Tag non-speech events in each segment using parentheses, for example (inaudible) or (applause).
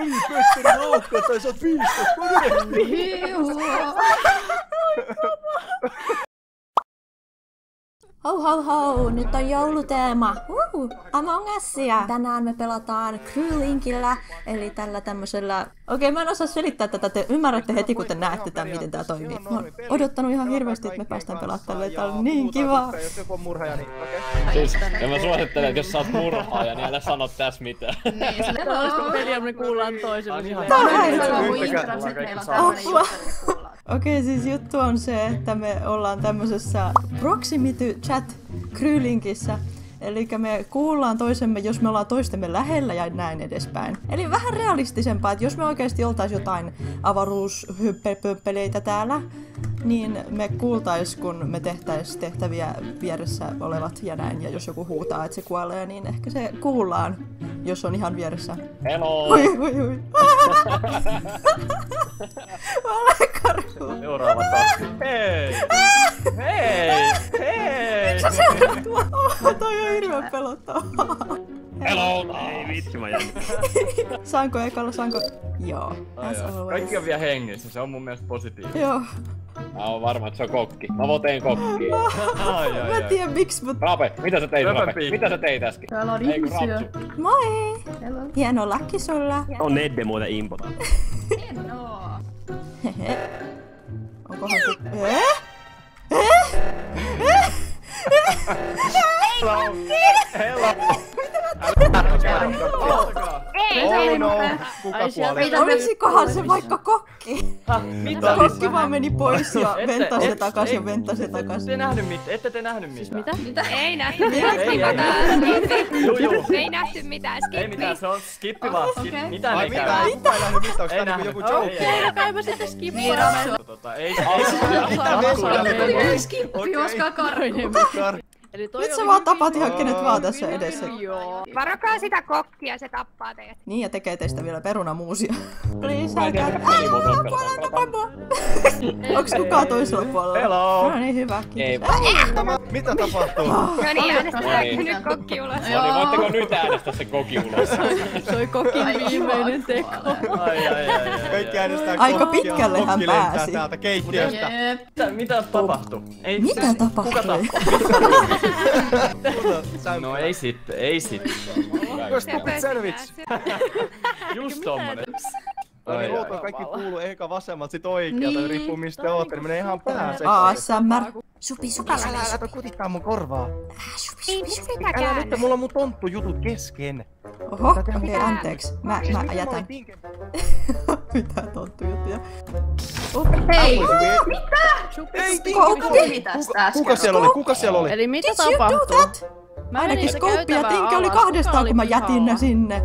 Ei, Petteri, laukka, tai sä oot 15. Ho ho ho, nyt on jouluteema. Uh, Among Usia. Tänään me pelataan Crewlinkillä, eli tällä tämmöisellä... Okei, okay, mä en osaa selittää tätä, te ymmärrätte heti kun te näette tämän, miten tää toimii. Mä oon odottanut ihan hirveästi, että me päästään pelaamaan tälle, tää on niin kiva. Jos joku on murhaaja, niin okei. Siis, ja mä suosittelen, että jos sä oot murhaaja, niin älä sano tässä mitään. Niin, sille Tällaista peliä me kuullaan toisemme. silleen. Tää on Tämä on kuin Yhtäkään intro, Okei, siis juttu on se, että me ollaan tämmöisessä proximity chat Crewlinkissä. Eli me kuullaan toisemme, jos me ollaan toistemme lähellä ja näin edespäin. Eli vähän realistisempaa, että jos me oikeasti oltais jotain avaruushöppeleitä täällä, niin me kuultais, kun me tehtäis tehtäviä vieressä olevat ja näin. Ja jos joku huutaa, että se kuolee, niin ehkä se kuullaan, jos on ihan vieressä. Hello! Oi, oi, oi. Mä olen karhu. Seuraava taas. Hei! Hei! Hei! Sä seuraat mua. Oh, toi on hirveän pelottavaa. Hello! Ei vitsi, mä jäin. Saanko ekalla, saanko? Joo, as always. Kaikki on vielä hengissä, se on mun mielestä positiivista. Joo. Mä oon varma, että se on kokki. Mä voteen kokkiin. Ai, Mä en tiedä miksi, mut Rape, mitä sä teit Rape? Mitä sä teit äsken? Täällä on ihmisiä. moi! Hello. Hieno lakki sulla. On Nedde muuten impota. Hehe. (laughs) Onkohan se... Eh? Eh? Hello! Hello! Ei, Oh ei, no! mutta- Kuka kuoli? Mitä- Olisikohan se vaikka kokki? Mitä? Kokki vaan meni pois ja ventasi et- takas ei- ja ventasi takas. Ette nähnyt mitään, ette te nähnyt mitään. Mitä? Mitä? Ei nähty Ei, mitään. ei. Ei nähty mitään. Ei mitään, Skippi. se on skippi vaan. Okei. Mitä ne mitä? käy? Ei mitään, onks Ei tää niinku joku Ei, joke? ei. No kai mä sitten Niin, skippaan. Rapsu. Tota, ei Mitä Osaa- vessua? osaa- Tuli Okei. kuin skippi, koska karhu. Eli toi Nyt sä oli vaan tapat ihan kenet vaan tässä edessä. Joo. Varokaa sitä kokkia, se tappaa teidät. Niin ja tekee teistä vielä perunamuusia. (laughs) Please, älkää. Älä pelata. puolella tapa mua. Onks kukaan toisella puolella? Hello! No niin, hyvä. Ei. Mitä tapahtuu? (laughs) No niin, äänestetäänkö nyt kokki ulos? No niin, voitteko nyt äänestää se koki ulos? (laughs) Se oli kokin viimeinen teko. Ai, ai, ai, ai. Kaikki äänestää Aika kokkia. pitkälle hän Kokki lentää pääsi. täältä keittiöstä. Mitä, tapahtui? Ei, Mitä tapahtui? Kuka tappoi? No ei sitten, ei sitten. Stupid sandwich? Just tommonen. No niin, ai. kaikki kuuluu ehkä vasemmalta sit oikealta, Niin. riippuu mistä te ootte, niin menee ihan pääse. ASMR. Supi, supi, supi, älä, älä kutittaa mun korvaa. supi, supi, supi. Älä nyt, mulla on mun tonttu jutut kesken. Oho, okei, anteeksi. Mä, Siis mä mitä jätän. (laughs) (laughs) Mitä tonttu juttuja. Hei, Ei, Kokki! mitäs Kuka, kuka siellä oli? Kuka siellä oli? Eli mitä tapahtui? that? Mä Ainakin Skouppi ja Tinke oli kahdestaan, kun mä jätin ne sinne.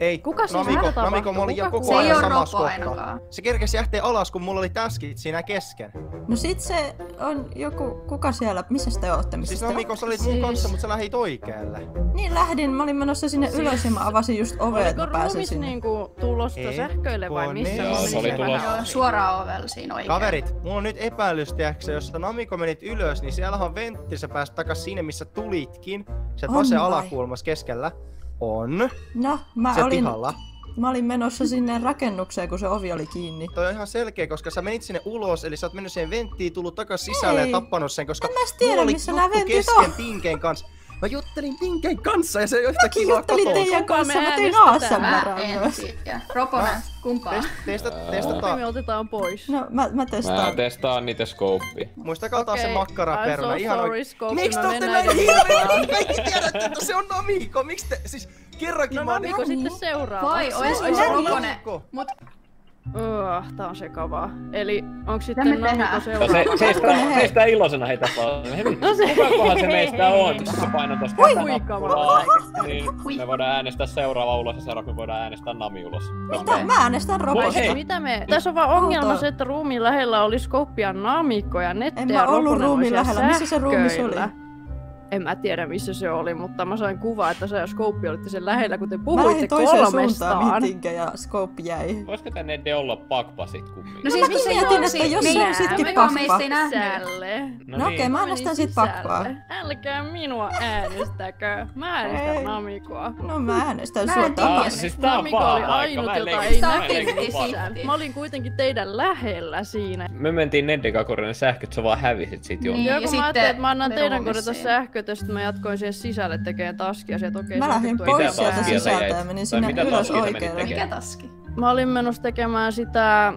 Ei, Kuka siis Namiko? Namiko, mä olin jo Kuka koko Se ei ajan samassa Ropo kohtaa. ainakaan. Se kerkesi jähtee alas, kun mulla oli taskit siinä kesken. No sit se on joku, kuka siellä, missä te ootte, missä Siis? Namiko, sä olit mun Siis- kanssa, mutta sä lähit oikealle. Niin lähdin, mä olin menossa sinne ylös ja mä avasin just oven, että Oliko ruumis sinne. niinku tulosta Ei, sähköille vai missä? Joo, olin se oli tulossa. Joo, suoraan ovella siinä oikein. Kaverit, mulla on nyt epäilys, tiedätkö, jos Namiko menit ylös, niin siellä on ventti, sä pääst takas sinne, missä tulitkin. Se On vasen alakulmassa keskellä. On. No, mä Se olin, pihalla. mä olin menossa sinne rakennukseen, kun se ovi oli kiinni. Toi on ihan selkeä, koska sä menit sinne ulos, eli sä oot mennyt siihen venttiin, tullut takas sisälle Ei. ja tappanut sen, koska En mä tiedä, missä nää kesken on. Tinken kanssa. Mä juttelin Tinken kanssa ja se yhtäkkiä Mäkin vaan juttelin teidän kanssa, mä tein en myös. tiedä. Roponen, kumpaa? Test, testa, testataan. me otetaan pois? No, mä, mä Mä testaan. testaan niitä skouppia. Muistakaa taas se makkaraperuna. I'm so Ihan sorry. Scope, Miksi te ootte näin hirveitä? Kaikki tiedätte, että se on Namiko. Miksi te, siis kerrankin No mä oon Namiko sitten seuraava. Vai, ois on Roponen. Mut Öö, tää on sekavaa. Eli Mitä sitten Namiko tehdään? No se, seuraava? seistää, seistää iloisena heitä vaan. No se- Kukakohan se meistä on? Se painaa tosta Hui, nappulaa. Niin me voidaan äänestää seuraava ulos ja seuraava me voidaan äänestää Nami ulos. Mitä? Mä äänestän robosta. Hei. Mitä me... Tässä on vaan ongelma se, että ruumiin lähellä oli Skoppia Namikko ja Nette En ja mä ollut ruumiin lähellä. Missä se ruumis oli? En mä tiedä missä se oli, mutta mä sain kuva, että se ja Scope olitte sen lähellä, kun te Mä puhuitte lähdin toiseen suuntaan, kolmestaan. Tinke ja Scope jäi. Voisiko tän Nedde olla pakpasit kumminkin? No siis mäkin missä mietin, että jos niin, se on sitkin pakpa. nähnyt. Sisälle. No okei, mä äänestän sit pakkoa. Älkää minua äänestäkö. Mä äänestän Ei. Namikoa. No mä äänestän Mä sua taas. siis tää on paha oli ainut, Mä en jota leikki- ei mä paikkaa. Mä olin kuitenkin teidän lähellä siinä. Me mentiin Nedden kanssa korjaamaan sähköt, sä vaan hävisit sit jo. Niin. Joo, ja kun mä sitten ajattelin, että mä annan teidän korjata siinä. Sähköt ja sitten mä jatkoin siihen sisälle tekemään taskia sieltä. Okei, Mä lähdin pois sieltä sä sisältä ja menin Tai sinne mitä ylös sä oikealle. Mikä taski? Mä olin menossa tekemään sitä,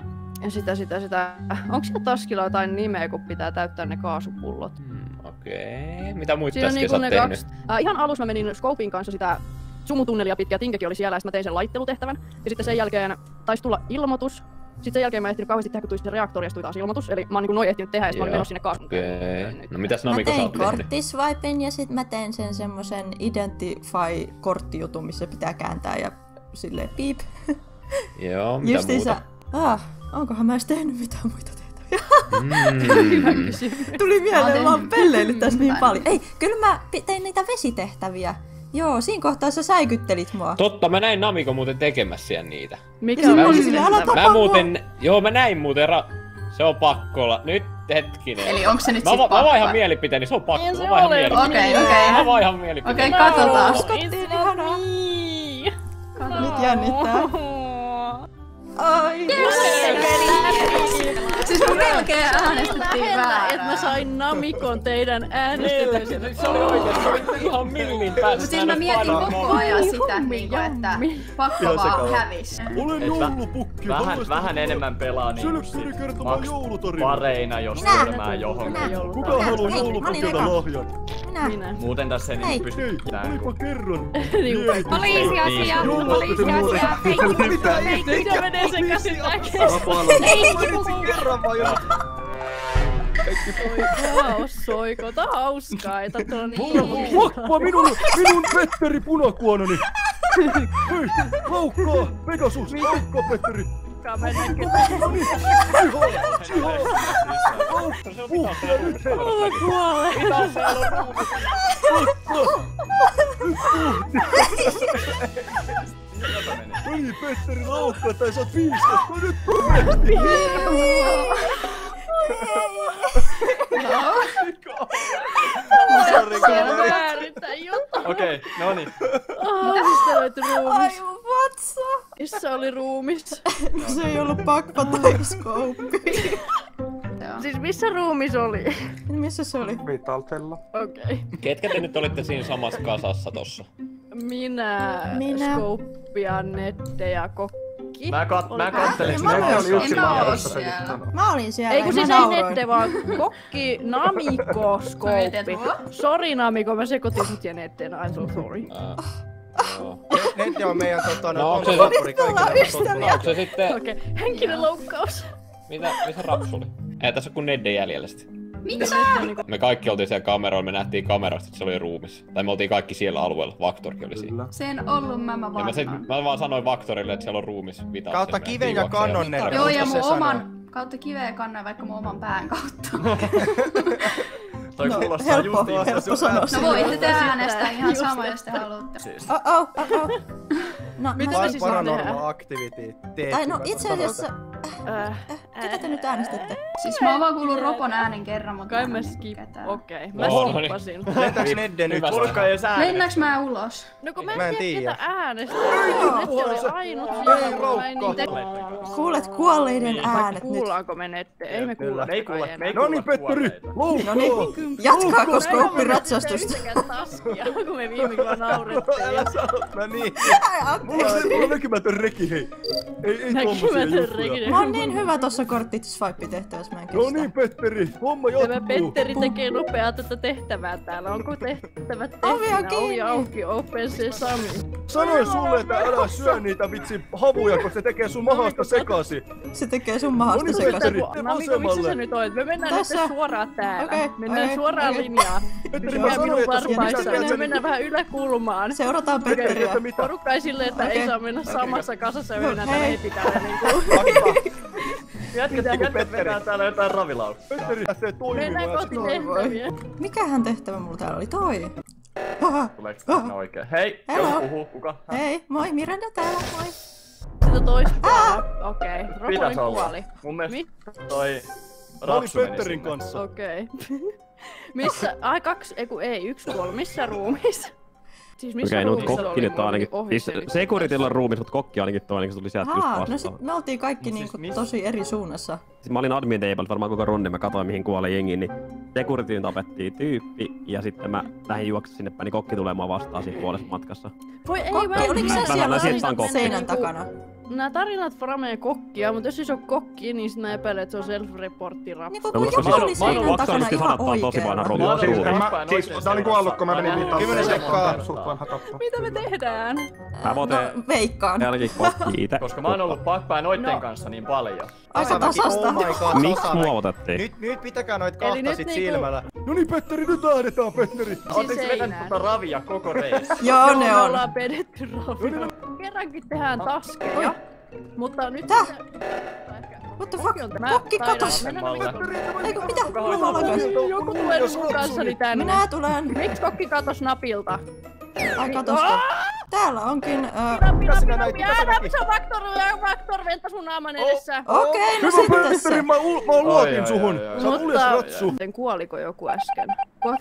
sitä, sitä, sitä. Onko siellä taskilla jotain nimeä, kun pitää täyttää ne kaasupullot? Hmm, Okei. Mitä muita Siinä on taskia niinku sä oot ne tehnyt? kaksi... Äh, ihan alussa mä menin Scopin kanssa sitä sumutunnelia pitkin ja Tinkekin oli siellä ja sitten mä tein sen laittelutehtävän. Ja sitten sen jälkeen taisi tulla ilmoitus. Sitten sen jälkeen mä en ehtinyt kauheasti tehdä, kun tuli sitten reaktori ja sitten tuli taas ilmoitus. Eli mä oon niinku noin ehtinyt tehdä ja sitten mä olin menossa sinne kaasun Okei. No mitäs Namiko sä oot tehnyt? korttiswipen ja sit mä tein sen semmosen Identify-korttijutun, missä pitää kääntää ja silleen piip. (laughs) Joo, mitä Justiinsa, muuta? ah, onkohan mä edes tehnyt mitään muita tehtäviä? Mm. (laughs) Tuli mieleen, mä oon pelleillyt tässä niin paljon. Ei, kyllä mä tein niitä vesitehtäviä. Joo, siinä kohtaa sä säikyttelit mua. Totta, mä näin Namiko muuten tekemässä siellä niitä. Mikä sit mä on olin silleen, älä Mä muuten, joo mä näin muuten, ra... se on pakko olla. Nyt hetkinen. Eli onko se nyt Mä, sit va- mä vaihan pakko? mielipiteeni, se on pakko. Ei se Mä vaihan ole. mielipiteeni. Okei, okei. Mä vaihan mielipiteeni. Okei, katsotaan. Uskottiin ihanaa. Niin. Nyt jännittää. Ai, Siis mun melkein äänestettiin Lähellä, että mä sain Namikon teidän äänestetyn. Se oli oikeesti ihan millin päässä. Mut siis mä mietin koko ajan sitä, niinku, että pakko vaan hävis. Olen joulupukki. Vähän, vähän enemmän pelaa niin Selkkari kertomaan pareina, jos törmää johonkin. Kuka Minä. haluaa joulupukilta lahjan? minä. Muuten tässä ei niinku pysty mitään. olipa kerran. (laughs) Niin. Poliisiasia, poliisiasia, Nyt se menee sen käsin näkee. Kerran vaan jo. Wow, soiko, tää on hauskaa, että tuolla niin. Minun, minun Petteri punakuononi. Hei, laukkaa, Pegasus, laukkaa Petteri. Menekö Sihaa, sihaa. Laukkaa nyt, Hei Petteri, laukkaa, tai sä oot viisas. Nyt Sori, Siellä kaveri. väärin tää juttu. Okei, no niin. Ah, Mistä löytyi Ai ruumis? mun vatsa. Missä oli ruumis? Se ei ollut pakko tai skouppi. Siis missä ruumis oli? Missä se oli? Vitaltella. Okei. Ketkä te nyt olitte siinä samassa kasassa tossa? Minä, Minä. Skouppia, Nette ja Kokki. Mä, kat- mä kattelin mä Ne olin- oli oo mahdollista. Mä olin siellä. Ei kun siis ei. Nette, vaan Kokki, Namiko, Skouppi. Sori Namiko, mä sekoitin sut ja Netteen, I'm so sorry. Ää, joo. Nette on meidän tota, No, onko se-. Onko se sitten, Okei, okay. henkinen loukkaus. mitä, missä rapsu oli? Ei tässä on kuin Nedden jäljellä sitten. Mitä? Me kaikki oltiin siellä kameroilla, me nähtiin kamerasta, että se oli ruumis. Tai me oltiin kaikki siellä alueella, Vaktorkin oli siinä. Kyllä. Sen ollut mä, mä Ja mä, vaan. sit, mä vaan sanoin Vaktorille, että siellä on ruumis vitas. Kautta kiven ja kannon. Joo, ja mun se oman, kautta kiveä kannan vaikka mun oman pään kautta. (laughs) Toi No, kuulostaa helppo, justiin helppo sun sanoa. No voitte te äänestää ihan Just sama, että. jos te haluatte. Siis. Oh, oh, oh, oh. No, Mitä me siis Paranormal activity. Tai no itse asiassa, Äh, ketä te nyt äänestätte? Siis mä oon vaan kuullut Ropon äänen kerran, mutta kai en mä skip... ketään. Okei, mä No, no niin. skippasin. (laughs) Lentääks Nedde nyt? Porukka ei sää. Lennäks mä ulos? No kun mä Mä en en tiedä, ketä äänestää. Nette oli ainut siellä, mä en. Kuulet kuolleiden äänet nyt. Kuullaanko me Nette? Ei me kuulla. Me ei kuulla, No niin, Petteri, kuolleita. No niin, laukkaa. jatkaako skouppi ratsastusta? (laughs) Kun me viime (laughs) viikolla naurettiin. Älä sano, no niin. Mulla on, näkymätön reki, hei. Ei, ei tommosia Näkymätön juttuja. reki. Mä oon niin hyvä tossa korttit swipe tehtävässä, mä en No kestä. niin, Petteri, homma Tämä jatkuu. Petteri tekee nopeaa tätä tehtävää täällä. Onko tehtävät Ovi on tehtävänä? Ovi kiinni. auki, open sesame. Sanoin sulle, että älä syö niitä vitsi havuja, koska se tekee sun mahasta sekasi. Se tekee sun mahasta No niin, sekaisin. Petteri, Nami, te missä sä nyt olet? Me mennään Tässä. nyt suoraan täällä. Okei, mennään okei, suoraan okei. linjaan. Petteri, mä sanoin, minun että sun pitää varpaissa. tehdä Me mennään vähän yläkulmaan. Seurataan Petteriä. että? Porukka ei silleen, että ei saa mennä samassa kasassa Hei. tänne heti täällä niinku. Jätkät, vetää täällä jotain ravilauksia. Petteri kohti sit- tehtäviä. Mikähän tehtävä mulla täällä oli toi? Haha. Tuleeko tänne oikein? Hei, Hello. joku puhuu, kuka? Hei, moi Miranda täällä, moi. Sitä toista puolella. Okei, Ropolin Pitäis olla. kuoli. Mun mielestä Mi? toi Mä olin Rapsu meni Petterin sinne. kanssa. Okei. (laughs) Missä? Ai kaksi, ei kun ei, yksi kuoli. Missä ruumiissa? Siis missä Okei, no ruumiissa kokki oli? nyt ainakin. Ohi Siis on ruumis, mutta kokki ainakin toinen, kun se tuli sieltä just Aa, no vastaan. sit me oltiin kaikki siis niinku miss- tosi eri suunnassa. Siis mä olin admin table varmaan koko runnin, mä katsoin mihin kuoli jengi, niin Securityyn tapettiin tyyppi, ja sitten mä lähdin juoksemaan sinne päin, niin kokki tulee mua vastaan siinä puolessa matkassa. Voi ei, Kokki, mä oliko ymmärrä. siellä seinän takana? Nämä tarinat framee kokkia, mutta jos ei se ole kokki, niin sit mä epäilen, että se on self-reportti rap. No, kun mutta joku mä oli seinän takana ihan sanottaa tosi oikein. vanha Mä oon Siis, mä, siis tää oli kuollut, kun mä menin seurassa. niitä Kymmenen sekkaa. Vanha. Mitä me tehdään? Mä voitin No, veikkaan. jälkeen kokki ite. Koska mä oon ollut pakpaa noitten No. kanssa niin paljon. Aika tasasta. Oh Miksi tasaväki. mua otettiin? Nyt, nyt pitäkää noit kahta sit niinku- silmällä. No niin, Petteri, nyt lähdetään, Petteri. Ootteko te vetänyt tota ravia koko reissu? Joo, ne me on. ollaan pedetty ravia. Kerrankin tehdään taskeja, mutta nyt... Täh? Ehkä- What the fuck? Mä Kokki katos. Eiku mitä? Alkaa. Joku tulee mun kanssani tänne. Minä tulen. Miksi kokki katos napilta? Ai katosta. Täällä onkin... Napi, sinä näit? Kuka ää, sä napi, näkit? se on Vaktor, Vaktor, ventä sun naaman edessä. Okei, no Hyvä sitten Petteri, se. mä, luotin suhun. Sä oot uljas ratsu. Joten kuoliko joku äsken?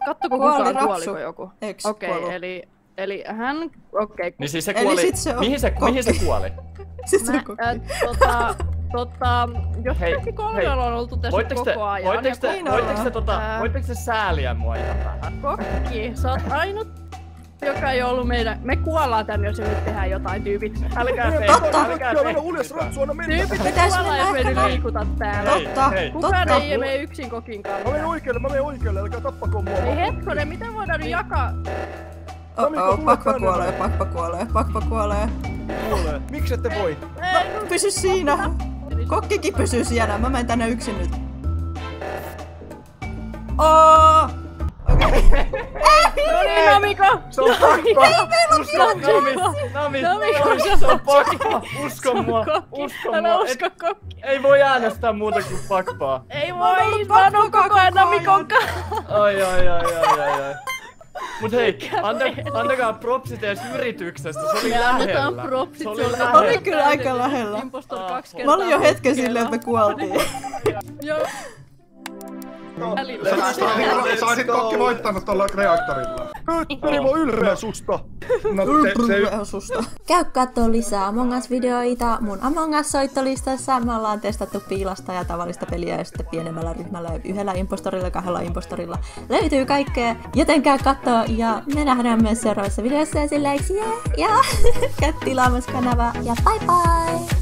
Kattoko kukaan, kuoliko joku? Okei, eli, eli hän, okei, Niin siis se Eli kuoli... mihin, se, mihin se kokki. kuoli? Se Mä, on kokki. äh, tota, tota, jos Hei, kaikki kolmella on oltu tässä Voitteko te, koko ajan. voitteko te, ja Niin voitteko te, ollaan. tota, Ää. voitteko te sääliä mua ihan vähän? Kokki, sä oot ainut, joka ei ollut meidän... Me kuollaan tänne, jos me nyt tehdään jotain, tyypit. Älkää uljas ratsu, anna mennä. Tyypit, me kuollaan, jos me nyt liikuta täällä. Hei, Totta, hei. Kukaan totta. ei mene yksin kokin Mä menen kanssa. oikealle, mä menen oikealle, älkää tappako mua. Ei hetkonen, miten voidaan nyt jakaa? Oh, pakpa kuolee, pakpa kuolee, pakpa kuolee. Miksi ette voi? Pysy siinä. Kokkikin pysyy siellä. Mä menen tänne yksin nyt. Oh! Okei. No niin, Namiko! Se on pakko! Usko, Nami! Nami! Namiko, se on pakko! Usko mua! Usko mua! usko kokki. Ei voi äänestää muuta kuin pakpaa. Ei voi, mä oon koko ajan Namikon kanssa. Ai ai ai ai ai ai. Mut hei, anta, antakaa propsit edes yrityksestä, se oli Me annetaan lähellä. propsit, Se oli se on lähellä. Oli kyllä aika lähellä. Impostor Ah, kaksi Mä kertaa. olin jo hetken silleen, että me kuoltiin. (laughs) Joo. Välillä. Sä olisit kokki voittanut tuolla reaktorilla. Mä oon ylpeä susta. No, se, se, Ylpysusta. Käy kattoo lisää Among Us-videoita mun Among Us-soittolistassa. Me ollaan testattu piilasta ja tavallista peliä ja sitten pienemmällä ryhmällä yhdellä impostorilla ja kahdella impostorilla. Löytyy kaikkea, joten käy kattoo ja me nähdään myös seuraavassa videossa ja sillä yeah, ja (laughs) käy tilaamassa kanavaa ja bye bye!